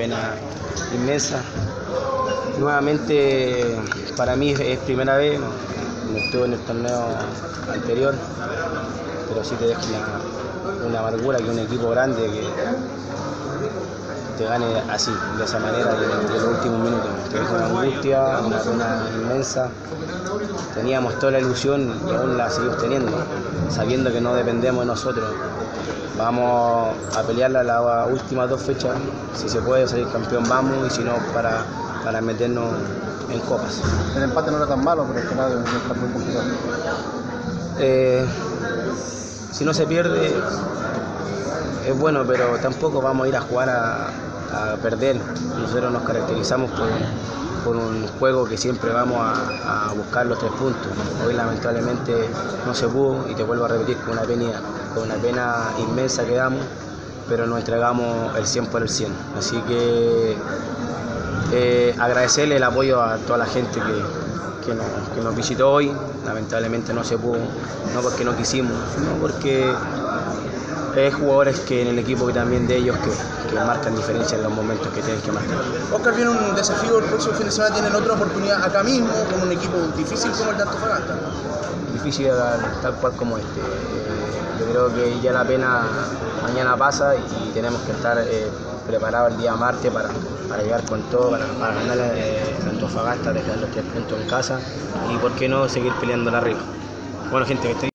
pena inmensa. Nuevamente, para mí es primera vez, no estuve en el torneo anterior, pero sí te deja una, una amargura que un equipo grande que te gane así, de esa manera, en los últimos minutos. Deja una angustia, una pena inmensa. Teníamos toda la ilusión y aún la seguimos teniendo, sabiendo que no dependemos de nosotros. Vamos a pelear las últimas dos fechas, si se puede salir campeón vamos y si no para, para meternos en copas. El empate no era tan malo, pero al final está muy complicado. Eh, si no se pierde es bueno, pero tampoco vamos a ir a jugar a, perder. Nosotros nos caracterizamos por, un juego que siempre vamos a, a, buscar los tres puntos. Hoy lamentablemente no se pudo y te vuelvo a repetir con una pena, con una pena inmensa que damos, pero nos entregamos el 100 por el 100. Así que eh, agradecerle el apoyo a toda la gente que, que, nos, que nos visitó hoy. Lamentablemente no se pudo, no porque no quisimos, sino porque hay jugadores que en el equipo que también de ellos que, que, marcan diferencia en los momentos que tienen que marcar. Oscar viene un desafío el próximo fin de semana, tienen otra oportunidad acá mismo con un equipo difícil como el de Antofagasta. Difícil tal cual como este. Yo creo que ya la pena mañana pasa y tenemos que estar eh, preparados el día martes para, para llegar con todo, para, para ganar eh, Antofagasta, dejar los tres puntos en casa y por qué no seguir peleando arriba. Bueno gente, que estén